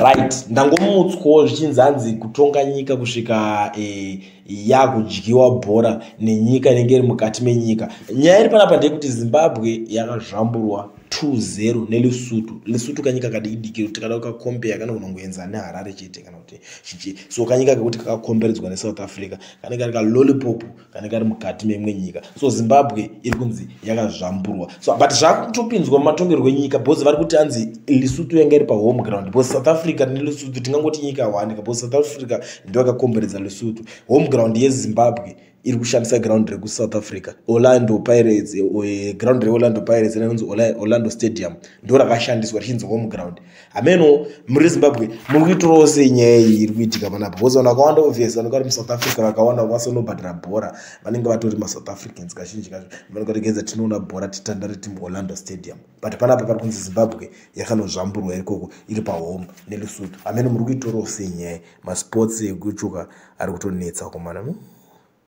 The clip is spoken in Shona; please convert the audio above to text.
right. Ndangomutswawo zvichinzi hanzi kutonga nyika kusvika e, yakudyiwa bhora nenyika inenge iri mukati menyika. Nyaya iri panapa ndeyekuti zimbabwe yakazvamburwa 20 nelesotho lesotho kanyika kadiki kuti kada ukakombeya kana kunongoenza neharare chete kana kuti chichi so kanyika kekuti kakakomberedzwa nesouth africa kanenge kari kalolipop kanenge kari mukati memwe nyika. So zimbabwe iri kunzi yakazvamburwa. So but zvakutopinzwa mumatongerwo enyika bcause vari kuti hanzi lesotho yanga iri pahome ground. Bcause south africa nelesotho tingangoti nyika one bcause south africa ndo yakakomberedza lesotho home ground yezimbabwe iri kushandisa ground rekusouth africa. Orlando pirates eh, ground reorlando pirates rinonzi orlando stadium ndo rakashandiswa richinzi home ground hameno muri zimbabwe muri kuitorawo sei nyaya iyi iri kuitika panapa bcause vanhu vakawanda obvious vari musouth africa vakawanda vasanobhadhira bhora. Vanenge vatori masouth africans kazhinji. Kacho vanenge vategenza tinoona bhora titandare timu orlando stadium. But panapa pari kunzi zimbabwe yakanozvamburwa irikoko iri pahome nelesotho hameno muri kuitorawo sei nyaya masports ekutsvuka ari kutonetsa komana hmm?